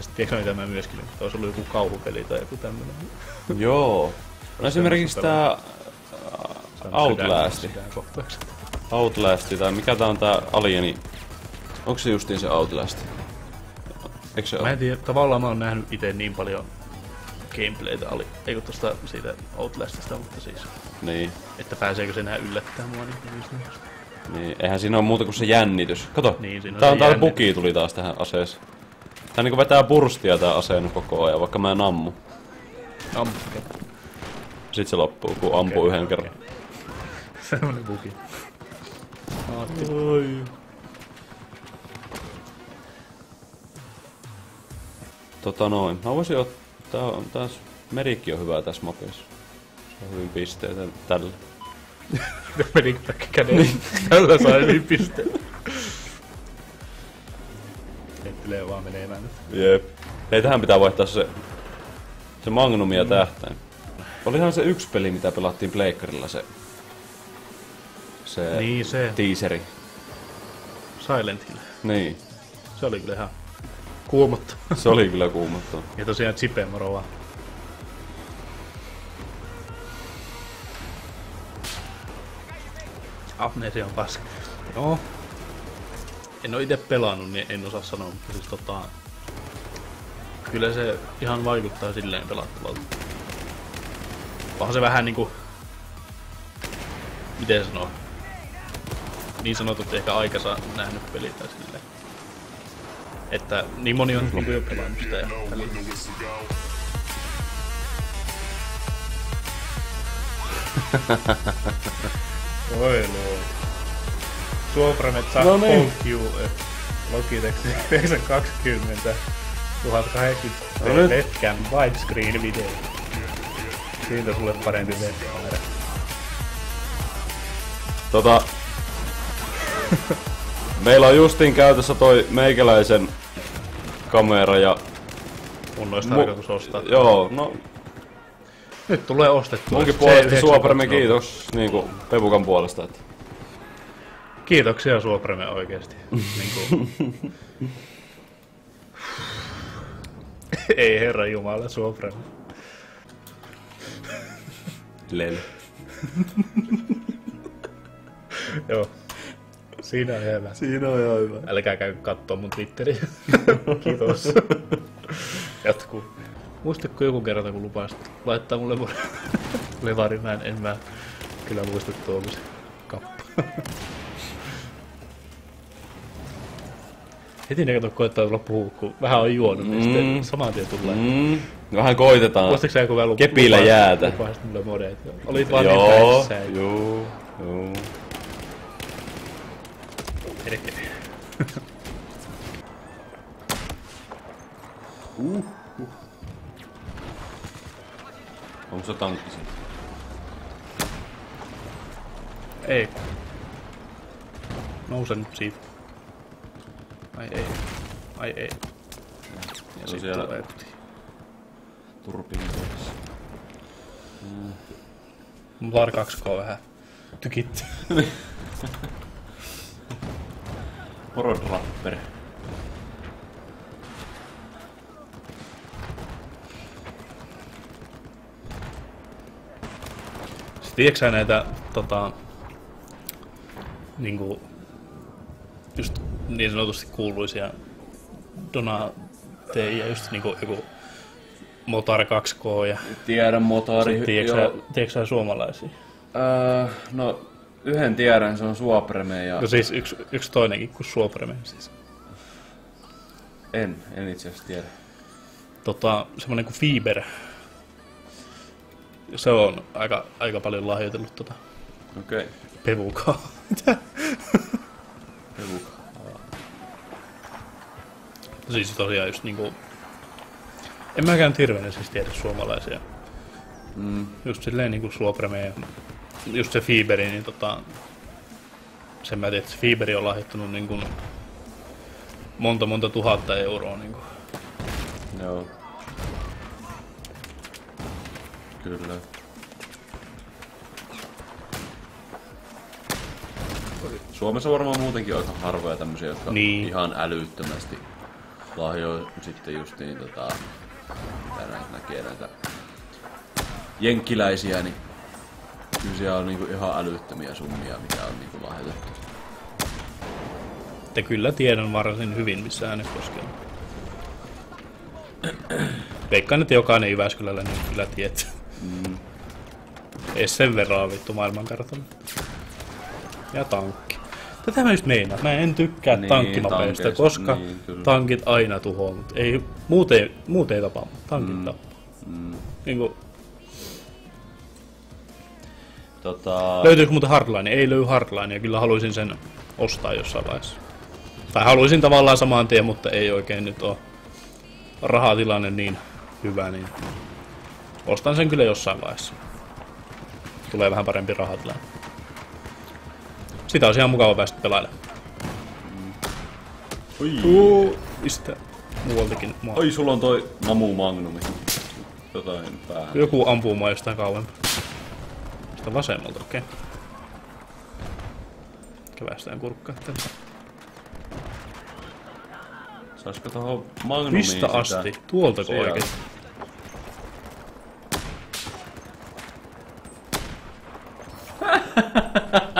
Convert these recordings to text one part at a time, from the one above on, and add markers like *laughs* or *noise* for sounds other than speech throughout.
Sitten tiedätkö mitä mä myöskin, että olisi ollut joku kauhupeli tai joku tämmönen. Joo. No esimerkiksi Se on Outlast. Outlast, tai mikä tää on tää Alieni? Onko se justiin se Outlast? Eikö se Mä en tiedä, tavallaan mä oon nähnyt itse niin paljon gameplaytä, oli, ei kun tosta siitä Outlastista, mutta siis, Niin. että pääseekö se enää yllättää mua niin. Niin, eihän siinä ole muuta kuin se jännitys. Kato, Niin, siinä on tää on tää buki tuli taas tähän aseeseen. Tää niinku vetää burstia tää aseen koko ajan, vaikka mä en ammu. Ammukke. Sit se loppuu, kun ampuu Okei, yhden okei. kerran. *laughs* Semmonen bugi. Aatti. Oi. Tota noin, mä voisin ottaa... Tää on taas... Merikki on hyvä tässä mapissa. Se on hyvin pisteitä *laughs* *laughs* tällä. Vaikka käden? Tällä sai niin pisteen. Hettelee vaan menemään nyt. Jep. Hei, tähän pitää vaihtaa se... Se Magnum ja tähtäin. Olihan se yksi peli, mitä pelattiin Pleikkarilla, se... Se Niin se, teaseri. Silent Hill. Niin. Se oli kyllä ihan kuumottava. Se oli kyllä kuumottava. Ja tosiaan Chipe moro vaan. Amnesia on paska. No. En oo ite pelannut, niin en osaa sanoa, mutta siis tota... Kyllä se ihan vaikuttaa silleen pelattavalta. Onhan se vähän niinku... Miten sanoo? Niin sanotusti ehkä aikansa nähnyt peli tai silleen. Että niin moni on niinku jo pelannut sitä ja. *laughs* Oi luo. Suopramet saa No niin. eh, Logitech 920 1080 No webcam widescreen video. Siitä sulle parempi webkamera. Tota... Meillä on justiin käytössä toi meikäläisen kamera ja... Mun olisi Mu- tarkoitus ostaa. Joo, no Nyt tulee ostettua. munkin puolesta 920. Suopreme kiitos niinku Pepukan puolesta. Että. Kiitoksia Suopreme oikeesti. niinku... Ei herra jumala Suopreme. Lel. Joo. Siinä on hyvä. Siinä on ihan hyvä. Älkää käy kattoo mun Twitteriä. *laughs* Kiitos. Jatkuu. Muistatko joku kerta, kun lupasit laittaa mulle mun *laughs* levari? Mä en, en mä kyllä muista tuommoisen kappa. Heti ne kato koettaa tulla puhua, kun vähän on juonut, niin sitten Mm. saman tien tulee. Mm, vähän koitetaan. Muistatko sä, kun mä lup- Kepillä lupasit- jäätä. Lupasit mulle modeet. Olit vaan niin Joo, päissä. joo, joo. Perkele. Onko se tankki siinä? Ei. Nouse nyt siitä. Ai ei. Ai ei. Ja Se siellä tulee kotiin. turpin kohdassa. Var 2K vähän tykitty. *laughs* Porodrapper. Tiedätkö näitä tota, niinku, just niin sanotusti kuuluisia donateja, just niinku joku Motar 2K ja Tiedän sä, tiedätkö sä suomalaisia? Öö, no, yhden tiedän, se on Suopreme ja... No siis yksi, yksi toinenkin kuin Suopreme siis. En, en itse asiassa tiedä. Tota, semmonen kuin Fiber. Se on aika, aika paljon lahjoitellut tota Okei. Okay. pevukaa. *laughs* siis tosiaan just niinku... En mäkään hirveän siis tiedä suomalaisia. Mm. Just silleen niinku Suopreme ja just se Fiberi, niin tota... Sen mä tiedän, että se Fiberi on lahjoittanut niinku monta monta tuhatta euroa niinku. Joo. Kyllä. Suomessa varmaan muutenkin aika harvoja tämmöisiä, jotka Niin. ihan älyttömästi lahjoja sitten justiin tota, mitä näitä näkee näitä jenkkiläisiä, niin kyllä siellä on niinku ihan älyttömiä summia, mitä on niinku lahjoitettu. Että kyllä tiedän varsin hyvin, missä äänekoski on. Veikkaan, että jokainen Jyväskylällä niin kyllä tietää. Mm. Ei sen verran vittu maailmankartalla. Ja tankki. Tätä mä just meinaan. Mä en tykkää Niin, tankkinopeista, tankeista, koska niin, kyllä. tankit aina tuhoaa, mutta ei, muut, ei, muut ei tapaa, mutta tankit mm. tappaa. Mm. Niin kuin, Tota, löytyykö muuten Hardline? Ei löy Hardline, ja kyllä haluaisin sen ostaa jossain vaiheessa. Tai haluaisin tavallaan saman tien, mutta ei oikein nyt ole rahatilanne niin hyvä, niin ostan sen kyllä jossain vaiheessa. Tulee vähän parempi rahatilanne. Sitä olisi ihan mukava päästä pelailemaan. oi, Uu, mistä muualtakin mua. oi, sulla on toi Mamu Magnumi. Jotain päähän. Joku ampuu mua jostain kauempaa. Sitä vasemmalta, okei. Okay. Kävästään kurkkaa tänne. Saisiko tohon Magnumiin Mistä sitä? asti? Tuoltako Sieltä.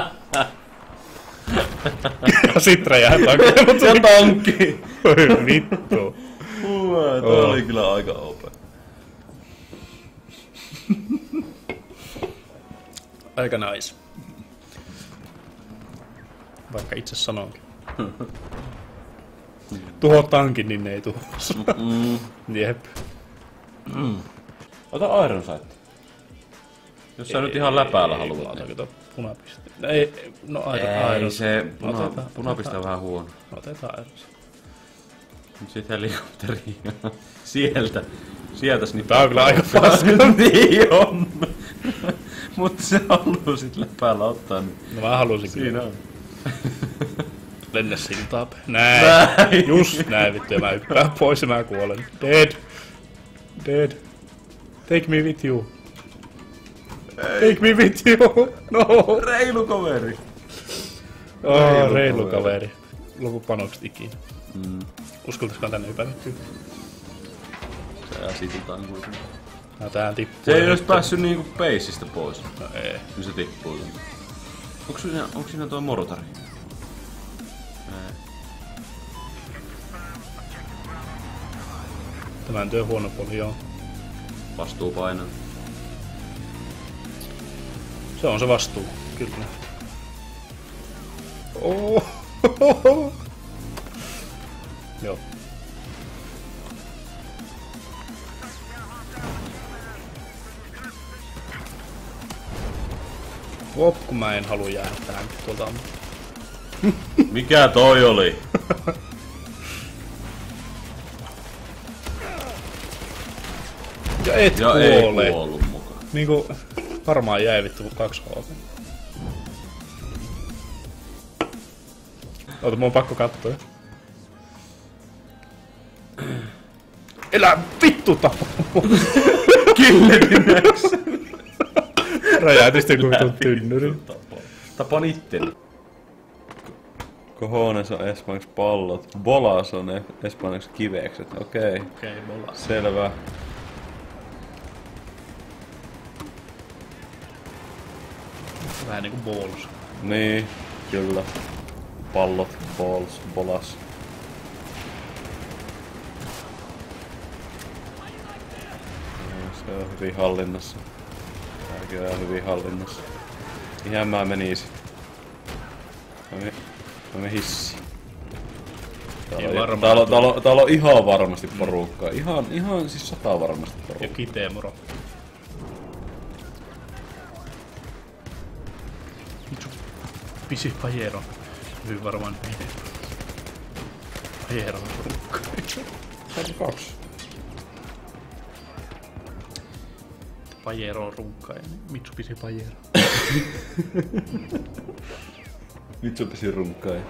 *laughs* Sitra takia, mutta Ja *laughs* tankki! Oi vittu. Ue, toi Oh. oli kyllä aika OP. Aika nice. Vaikka itse sanonkin. *laughs* Tuho tankin, niin ne ei tuho. *laughs* Mm. Jep. Ota Iron Sight. Jos sä nyt ihan läpäällä haluat. Niin. punapiste. Ei, no airon, Ei, airon. se puna, Otetaan- punapiste on otetaan- vähän huono. Otetaan airon. Nyt sit helikopteri. *laughs* Sieltä. Sieltä snippaa. Tää on kyllä aika paska. *laughs* niin on. Mutta se haluaa sit läpäällä ottaa. Niin No mä halusin siinä kyllä. on. Lennä siltaa. *laughs* päin. Näin. Näin. Just näin vittu ja mä hyppään pois ja mä kuolen. Dead. Dead. Take me with you. Take me with you. No. Reilu kaveri. Oh, Reilu reilu kaveri. kaveri. Lopu panokset ikinä. Mm. Uskaltaisikohan tänne hypätä? Se asitutaan kuitenkin. No tähän tippuu. Se ei olisi päässyt niinku peisistä pois. No ei. Niin se tippuu. Onko siinä, onko siinä tuo mortari? Tämän työn huono puoli on. Vastuu painaa. Se on se vastuu, kyllä. Oh. Joo. Op, kun mä en halua jäädä tähän tuolta. Mikä toi oli? Ja et Ja ei kuole. kuollut mukaan. Niinku, varmaan jäi vittu 2 HP. Ota, mun on pakko katsoa. Elä vittu tapaa! Killerinex! Räjähti kuin vittu tynnyri. Tapan itteni. Kohones on espanjaksi pallot. Bolas on espanjaksi kivekset. Okei. Okay. Okei, okay, mulla. Selvä. Vähän niinku balls. Niin, kyllä. Pallot, balls, bolas. Se on hyvin hallinnassa. Tääkin on hyvin hallinnassa. Ihan mä menisin. Mä menin, mä menin hissiin. Täällä, Ei on, täällä, täällä, on- täällä on ihan varmasti porukkaa. Ihan, ihan siis sata varmasti Ja porukkaa. kiteä moro. Pisi Pajero. Hyvin varmaan nimi. Pajero on rukka. Kaksi. Pajero on runkka ja Mitsubishi Pajero. *laughs* Mitsubishi runkkai.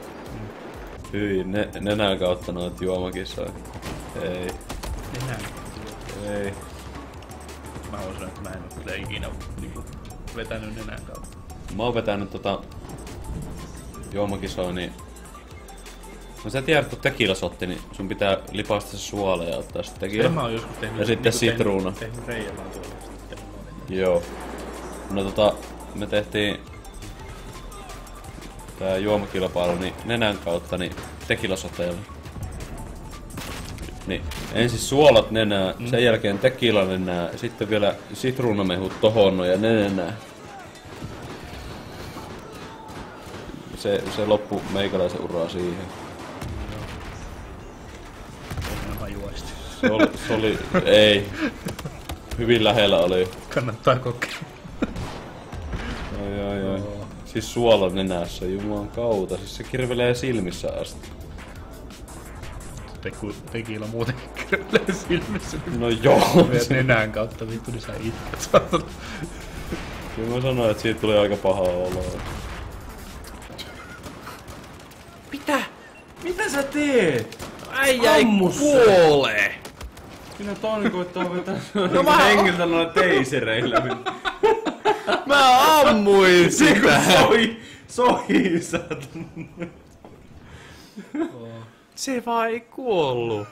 Hyi, ne, nenän kautta noita juomakissoja. Ei, Enää. ei. Mä voin sanoa, että mä en oo kyllä ikinä niinku, vetänyt nenän kautta. Mä oon vetänyt tota juomakisoa, niin No sä tiedät, kun tekila sotti, niin sun pitää lipasta se suola ja ottaa se tekila. Sen mä oon joskus tehnyt. Ja sitten niinku sitruuna. Tehnyt, tehnyt reijällä tuolla. sitten. Joo. No tota, me tehtiin tää juomakilpailu niin nenän kautta niin tekilasoteella. Niin, ensin suolat nenää, mm. sen jälkeen tekila nenää, sitten vielä sitruunamehut tohon ja ne nenää. Se, se loppu meikäläisen uraa siihen. Se oli, se oli ei. Hyvin lähellä oli. Kannattaa kokeilla. Ai ai ai. Siis suola nenässä, jumalan kautta. Siis se kirvelee silmissä asti. Teku, tekillä muutenkin kirvelee silmissä. No joo. Meidät nenän kautta vittu, niin sä itket. Kyllä mä sanoin, että siitä tuli aika paha oloa. Mitä? Mitä sä teet? Ammu se. kuole! Minä Toni koittaa vetää no mä... hengiltä noilla teisereillä. Mä ammuin sitä! soi, soi sä. Se vaan ei kuollu.